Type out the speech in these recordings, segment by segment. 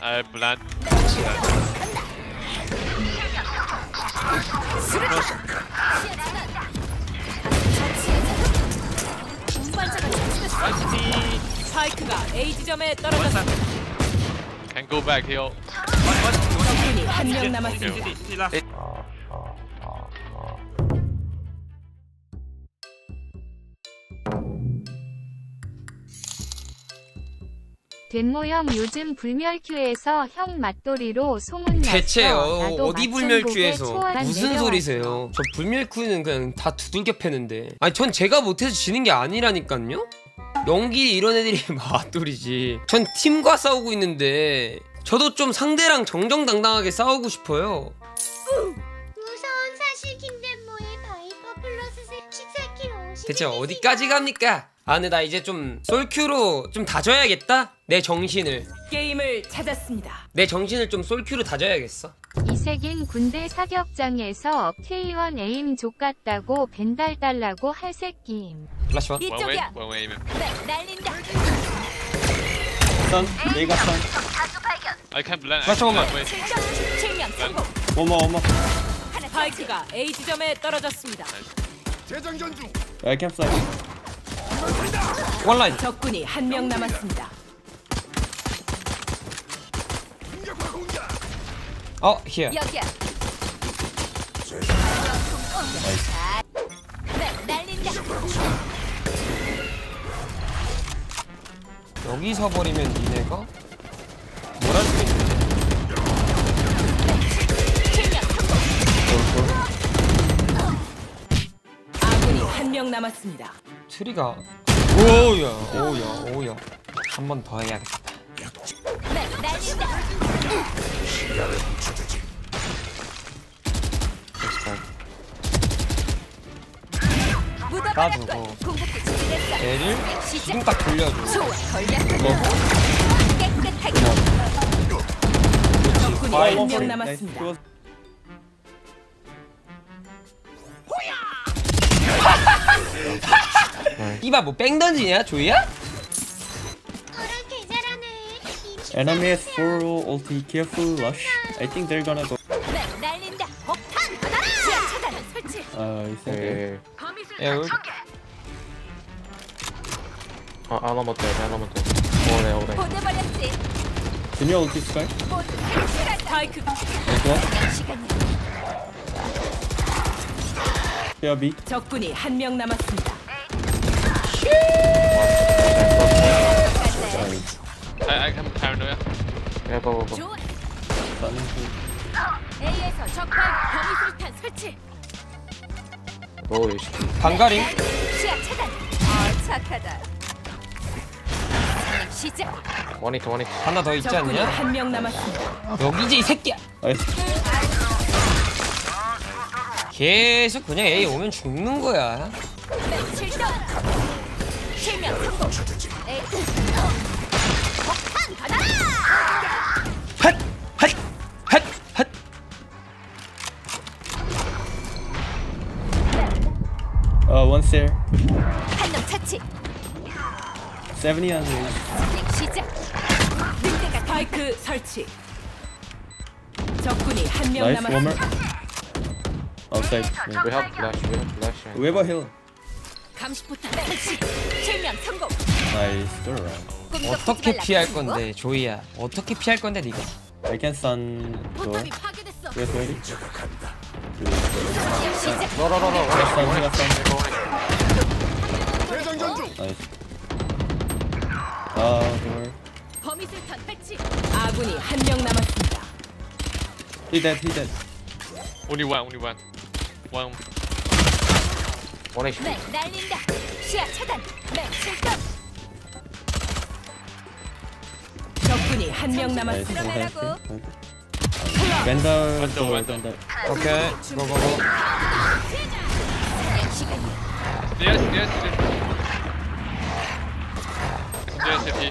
I plant. 스파이크가 A 지점에 떨어졌습니다. Can go back here. 적군이 한 명 남았습니다. 된모형 요즘 불멸큐에서 형 맛돌이로 소문났어. 대체 어, 어디 불멸큐에서 무슨. 소리세요? 저 불멸큐는 그냥 다 두들겨 패는데 아니 전 제가 못해서 지는 게 아니라니까요? 연기 이런 애들이 맞돌이지 전 팀과 싸우고 있는데 저도 좀 상대랑 정정당당하게 싸우고 싶어요 무서운 사실 김대모의 바이퍼 플러스 시세키 오시 대체 어디까지 갑니까? 아 근데 나 이제 좀 솔큐로 좀 다져야겠다 내 정신을 게임을 찾았습니다. 내 정신을 좀 솔큐로 다져야겠어 이색인 군대 사격장에서 K1 에임 족같다고 벤달 달라고 할 새끼임. 플라시원 One way. 이쪽이야. Aim. 날린다. They got sun. I can plant. Flash on One way. 실명 성공. One more, one more. 스파이크가 A 지점에 떨어졌습니다. I can fly. 원라인 적군이 한 명 남았습니다. 어 히어 여기야. 날린다. 여기서 버리면 니네가 뭘할수 성공. 아군이 한 명 남았습니다. 트리가. 오야 오야. 오야. 한 번 더 해야겠다. 까주고. 얘를 지금 딱 돌려줘. 걸렸어. 깨끗하게. 적군이 이봐 뭐 뺑 던지냐 조이야? Enemy is full ulti. Careful, Lush. I think they're gonna go. 날린다. 폭탄 받아라. 지하 차단 설치. Uh, there? 야 여기 아, 하나 못해, 하나 못해. 오네, 오네. 보내버렸지. Can you ulti sky? Nice one. Yeah, B. 적군이 한 명 남았습니다. I, I can paranoia. 야, 봐봐, 봐. 좋아. A에서 적발 범위 술탄 설치. 오, 이 새끼. 방가림 시야 차단. 아 착하다. 시작. 원히트, 원히트. 하나 더 있지 적군이 않냐? 한 명 남았습니다. 여기지 이 새끼야. 계속 그냥 A 오면 죽는 거야 실동. 실명 성공. 에이. 폭탄 받아라. 핫 핫 핫핫 Uh, one stair. 한놈 차치. 70 on the. 시작. 늑대가 스파이크 설치. 적군이 한명 Nice. One more. 남았습니다. Outside. Yeah. We have flash, we have flash. We have a hill. 감시포탄 설치. 실명 성공. Around. 어떻게 피할 건데 조이야 어떻게 피할 건데 네가 I can stun door. 포탑이 파괴됐어. 시작. Uh, door. 범위 술탄 배치. 아군이 한 명 남았습니다. Dead. Only one. Only one. One. 원히트. 네, 날린다. 시야 차단. 네, 실점. 적군이 한 명. 남았습니다. One half here. Okay. Vendor, Window, door, window. vendor. 오케이 고고고 Yes, yes, yes. Yes, city.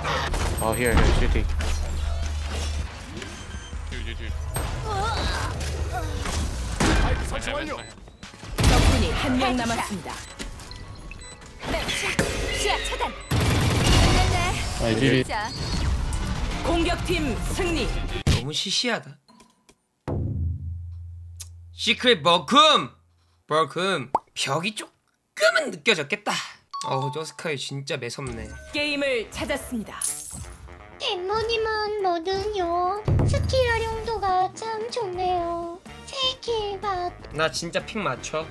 Oh, here, here, city. Dude, dude, dude. My heavens, my 한 명 남았습니다. 네, 시야 차단. Nice, GG. 자, 공격팀 승리. 너무 시시하다. 시크릿 버금! 버금. 벽이 조금은 느껴졌겠다. 어우, 저 스카이 진짜 매섭네. 게임을 찾았습니다. 엠모님은 뭐든요. 스킬 활용도가 참 좋네요. 세킬 받. 나 진짜 픽 맞춰.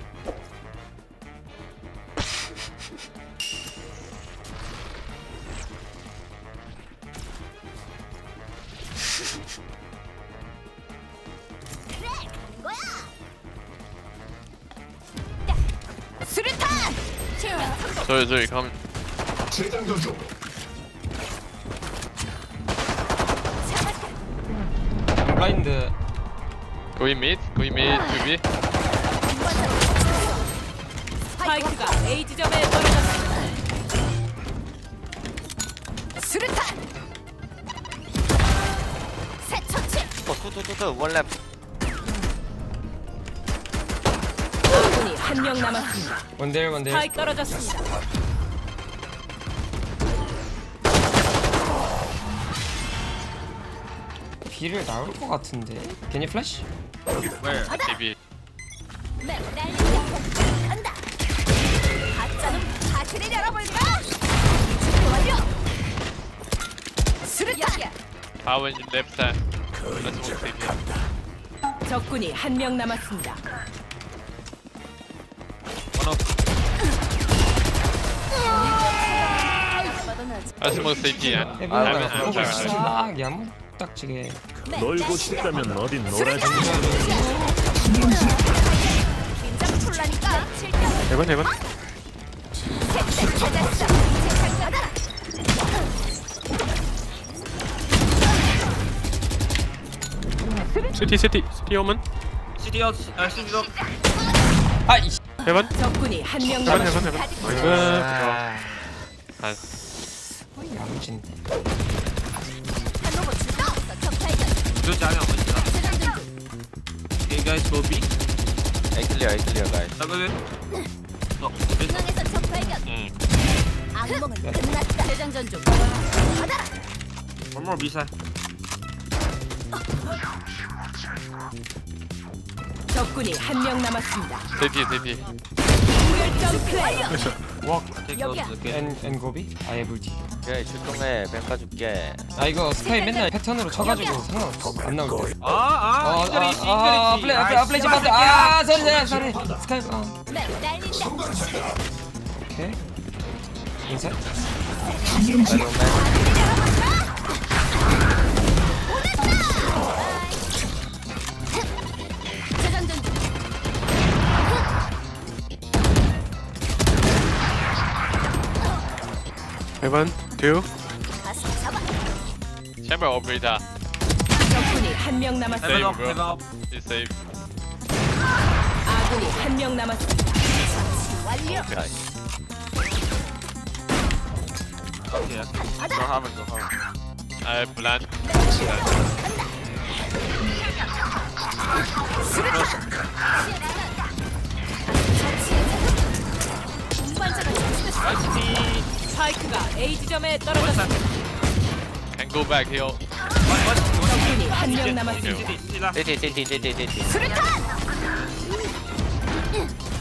수류탄! 저기 저기 가면 블라인드. Go in mid, go in mid to B. 스파이크가 A 지점에 떨어졌습니다. 수류탄! 투투투투 원래 아군이 한 명 남았습니다. one dead, one dead. 스파이크 떨어졌습니다. B를 나올 것 같은데. Can you flash? 간다! 가짜는 열어볼까? 준비 완료! 수류탄! Let's go CT. 적군이 한 명 남았습니다. And 보고 Tower. 싹 야무 딱지게. 놀고 싶다면 어딘 놀아주지 긴장 풀라니까! 시티 시티 시티 오면 아, 이 해본 적군이 한명 남았습니다. 해본 해본 나이스 Nice. 야무진데. A 클리어 A 클리어 가이 악몽은 끝났다. 대장전 중. 적군이 한 명 남았습니다. CT CT. 결정 플레이. 엔, 엔 고비? 아예 불지. 그래 출동해 뱅가 줄게 아 이거 스카이 맨날 패턴으로 쳐가지고 상관없어 안 나올 때. 아, 아, 어, 아, 아, 아, 플레이, 아, 플레이 좀 봤어. 아, 소리, 소리, 소리. 스카이, 아. 오케이. 인사. 재장전 해본 two Chamber operator. 적군이 한 명 남았습니다. Save bro. He's safe. 아군이 한 명 남았습니다. 완료. 가이 너 하면 너 하면 I plant. 스파이크가 A 지점에 떨어졌습니다. Can go back here. 적군이 한 명 남았습니다. 띠띠 띠띠 띠띠 띠띠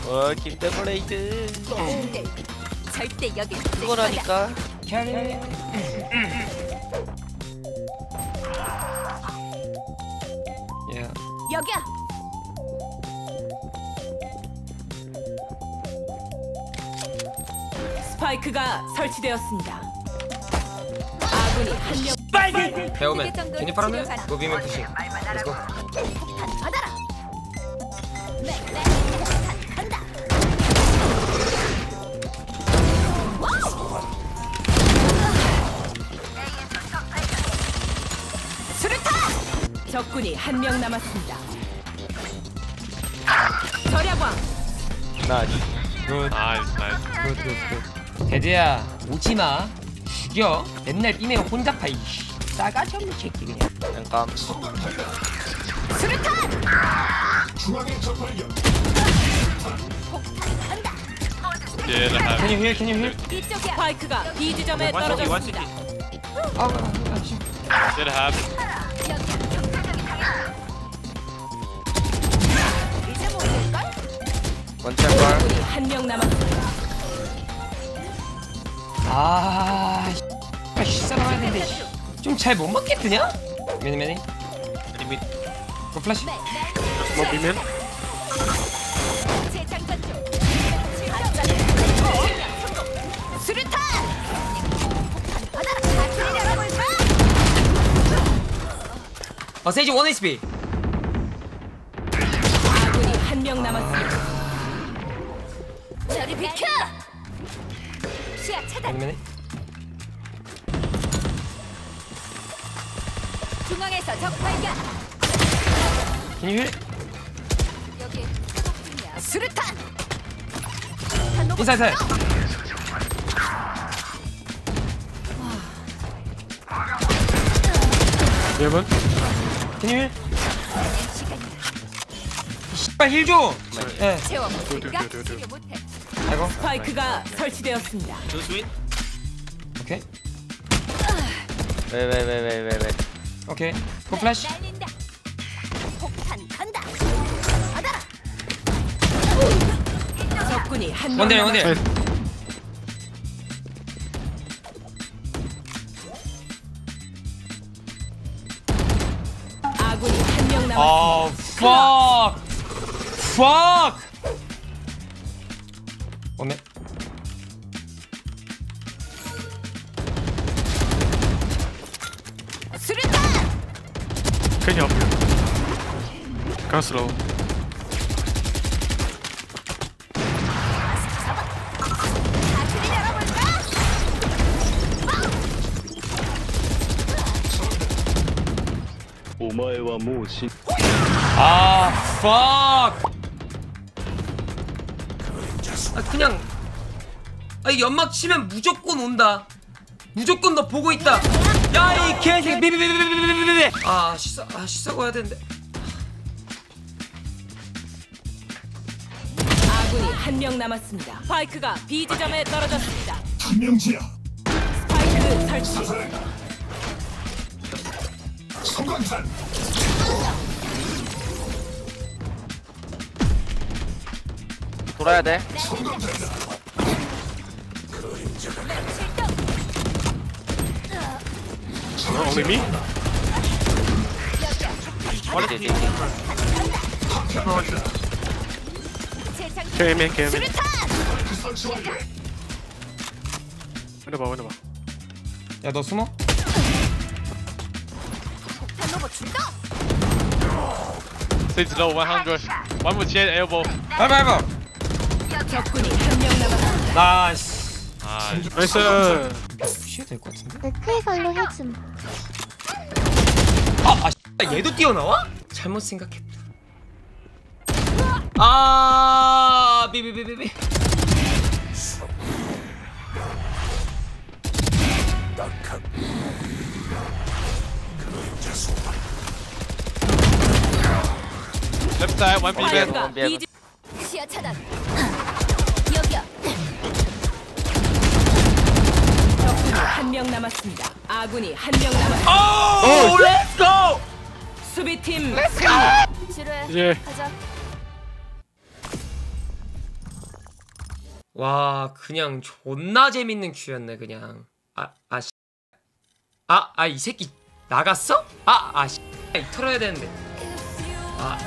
어 김대블레이드 절대 여기 그거라니까. 여기야. 스파이크가 설치되었습니다. 아군이 한 명. 배우면. 괜히 파라면? 고비면 푸시. 렛츠고. 받아라. 수류탄! 적군이 한 명 남았습니다. 절야광 나 굿. Nice, nice. 굿, 굿, 굿. 데드야, 오지 마. 죽여. 맨날 삐매고 혼자 파, 이씨. 싸가지 없는 새끼, 그냥. 뱅감 Yeah, the have. Can you can you heal? 스파이크가 B 지점에 떨어졌습니다. 아, 아, 아, 씨. 원샷 걸. 한 명 남았습니다. 아, 씨사람 해야 되는데 좀 잘 못 먹겠느냐? 미니 미니. 미니 미, 플래시? 뭐 비면? 어 세이지 1 HP. 아군이 한 명 남았어. 저리 비켜! 시야 차단. 중앙에서 적 발견. 힐. 여기 중이야. 수류탄. 인사이트. 여러분. 힐. 시발 힐 좀. 예. 채워 못해. 아이고. 스파이크가 설치되었습니다. 조스윈. 오케이. 왜 왜 왜 왜 왜 왜. 오케이. 그 플래시. 폭탄 간다. 받아라. 적군이 한명 원딜 남았. 원딜. 아군이 한 명 남았. 아, fuck. fuck. おめするか Can you help you? Go slow. Ah, fuck! 아, 그냥. 아, 이 연막 치면 무조건 온다. 무조건 너 보고 있다. 야, 이 개새끼. 비비비비비비비비. 아, 씻어, 아, 씻어 가야 되는데. 아군이 한 명 남았습니다. 스파이크가 B 지점에 떨어졌습니다. 스파이크 설치. 돌아야 돼. 어, only me? 원래 지 개미 개미. 올려봐 올려봐. 야 너 숨어? Six low 100. One was jet elbow. Bye bye bye. 적군이 한 명 남았습니다. Nice. 아, nice. 쉬어야 될 것 같은데? 그 걸로 해줌. 아, 아, 씨, 얘도 뛰어나와? 잘못 생각했다. 아, 비비비비비. B 지 시야 차단. 명 남았습니다. 아군이 한 명 남았습니다. 오, let's go! 수비팀 지루해. 이제 가자. 와, 그냥 존나 재밌는 큐였네, 그냥. 아, 아, 씨. 아, 아, 이 새끼 나갔어? 아, 아, 씨. 이 털어야 되는데. 아,